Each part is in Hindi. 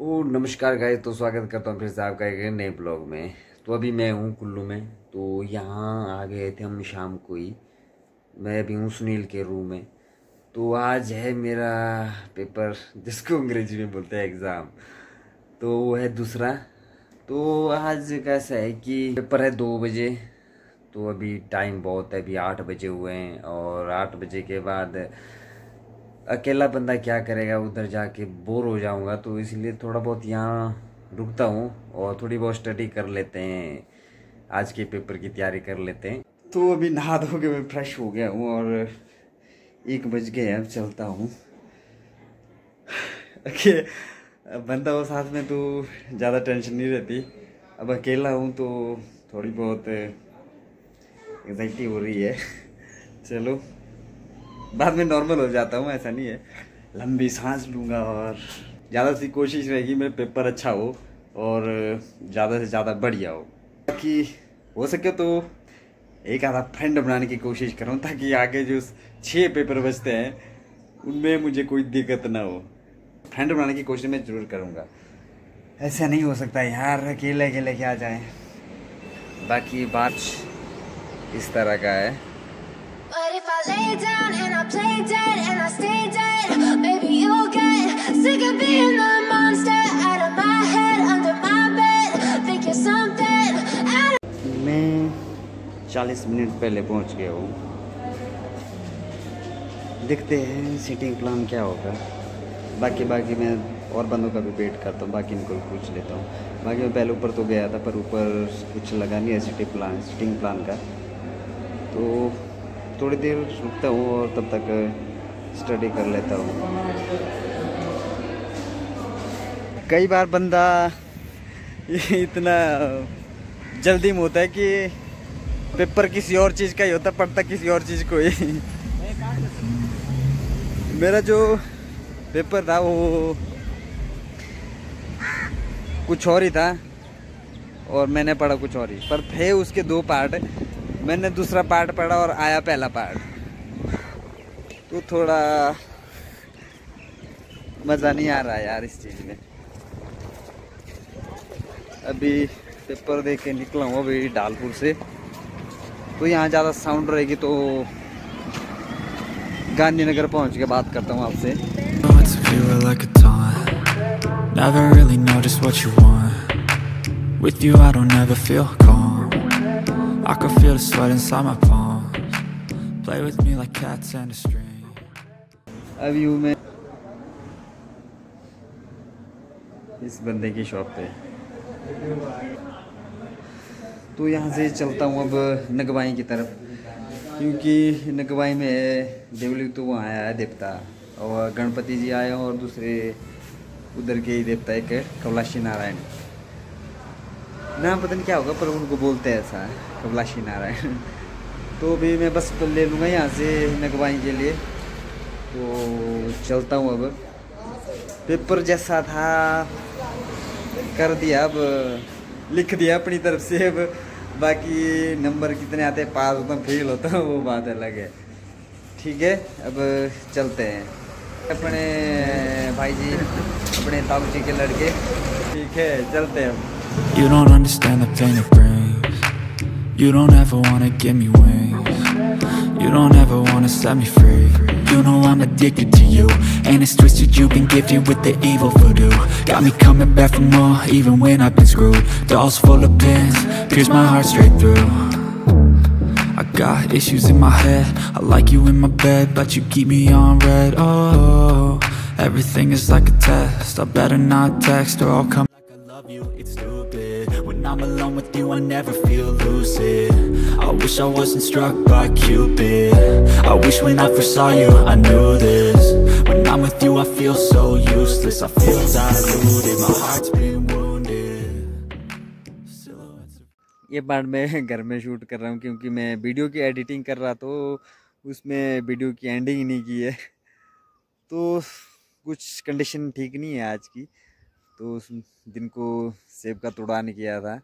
ओ नमस्कार गाइस तो स्वागत करता हूँ फिर से आपका एक नए ब्लॉग में। तो अभी मैं हूँ कुल्लू में तो यहाँ आ गए थे हम शाम को ही। मैं अभी हूँ सुनील के रूम में। तो आज है मेरा पेपर जिसको अंग्रेज़ी में बोलते हैं एग्ज़ाम तो वो है दूसरा। तो आज कैसा है कि पेपर है दो बजे तो अभी टाइम बहुत है, अभी आठ बजे हुए हैं और आठ बजे के बाद अकेला बंदा क्या करेगा, उधर जाके बोर हो जाऊँगा तो इसलिए थोड़ा बहुत यहाँ रुकता हूँ और थोड़ी बहुत स्टडी कर लेते हैं। आज के पेपर की तैयारी कर लेते हैं। तो अभी नहा धो के मैं फ्रेश हो गया हूँ और एक बज गए अब चलता हूँ। बंदा हो साथ में तो ज़्यादा टेंशन नहीं रहती। अब अकेला हूँ तो थोड़ी बहुत एग्जाइटी हो रही है। चलो। बाद में नॉर्मल हो जाता हूँ, ऐसा नहीं है। लंबी सांस लूँगा और ज़्यादा सी कोशिश रहेगी, मेरा पेपर अच्छा हो और ज़्यादा से ज़्यादा बढ़िया हो। ताकि हो सके तो एक आधा फ्रेंड बनाने की कोशिश करूँ, ताकि आगे जो छः पेपर बचते हैं, उनमें मुझे कोई दिक्कत ना हो। फ्रेंड बनाने की कोशिश मैं ज़रूर करूँगा। ऐसा नहीं हो सकता यार, अकेले अकेले क्या जाए। बाकी बात इस तरह का है। But if I lay down and I play dead and I stay dead, maybe you'll get sick of being the monster out of my head, under my bed. Think you're something out of मैं 40 मिनट पहले पहुँच गया हूँ देखते हैं सीटिंग प्लान क्या होगा बाकी बाकी मैं और बंदों का भी वेट करता हूँ बाकी इनको भी पूछ लेता हूँ बाकी मैं पहले ऊपर तो गया था पर ऊपर कुछ लगा नहीं है सीटिंग प्लान सीटिंग प्लान का तो थोड़ी देर रुकता हूँ और तब तक स्टडी कर लेता हूँ। कई बार बंदा इतना जल्दी में होता है कि पेपर किसी और चीज़ का ही होता, पढ़ता किसी और चीज़ को ही। मेरा जो पेपर था वो कुछ और ही था और मैंने पढ़ा कुछ और ही। पर थे उसके दो पार्ट मैंने दूसरा पार्ट पढ़ा और आया पहला पार्ट तो थोड़ा मज़ा नहीं आ रहा यार इस चीज़ में। अभी पेपर देख के निकला हूँ अभी डालपुर से। तो यहाँ ज़्यादा साउंड रहेगी तो गांधीनगर पहुँच के बात करता हूँ आपसे। Never really know just what you want. With you, I don't ever feel calm. I can feel the sweat inside my palms. Play with me like cats and a string. अभी हूँ मैं इस बंदे की शॉप पे। तो यहाँ से चलता हूँ अब नगवाई की तरफ़। क्योंकि नगवाई में देवली तो वहाँ आया है देवता। और गणपति जी आए हैं और दूसरे उधर के ही देवता एक कवलाशी नारायण। नाम पता नहीं क्या होगा, पर उनको बोलते हैं ऐसा कवलाशी नारायण। तो अभी मैं बस ले लूँगा यहाँ से नगवाई के लिए। तो चलता हूँ अब। पेपर जैसा था, कर दिया अब, लिख दिया अपनी तरफ़ से अब। बाकी नंबर कितने आते हैं, पास होता फेल होता वो बात अलग है। ठीक है, अब चलते हैं। अपने भाई जी, अपने ताऊ जी के लड़के। ठीक है, चलते हैं You don't understand the pain it brings. You don't ever wanna give me wings. You don't ever wanna set me free. You know I'm addicted to you And it's twisted you've been gifted with the evil voodoo. Got me coming back for more even when I've been screwed. Dolls full of pins, pierce my heart straight through. I got issues in my head. I like you in my bed But you keep me on red. Oh, everything is like a test. I better not text or I'll come like I love you, it's I'm alone with you I never feel lucid I wish I wasn't struck by Cupid I wish when I first saw you I knew this When I'm with you I feel so useless I feel diluted, my heart's been ये पार्ट मैं घर में शूट कर रहा हूँ क्योंकि मैं वीडियो की एडिटिंग कर रहा तो उसमें वीडियो की एंडिंग ही नहीं की है तो कुछ कंडीशन ठीक नहीं है आज की तो उस दिन को सेब का तोड़ा नहीं किया था।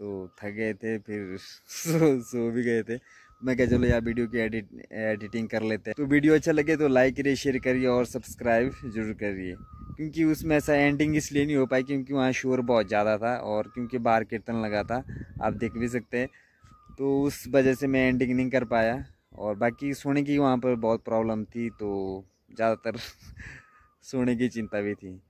तो थक गए थे, फिर सो सो भी गए थे। मैं क्या चलो यार, वीडियो की एडिट, एडिटिंग कर लेते हैं। तो वीडियो अच्छा लगे तो लाइक करिए शेयर करिए और सब्सक्राइब ज़रूर करिए। क्योंकि उसमें ऐसा एंडिंग इसलिए नहीं हो पाई क्योंकि वहाँ शोर बहुत ज़्यादा था और क्योंकि बाहर कीर्तन लगा था, आप देख भी सकते हैं। तो उस वजह से मैं एंडिंग नहीं कर पाया और बाकी सोने की वहाँ पर बहुत प्रॉब्लम थी तो ज़्यादातर सोने की चिंता भी थी।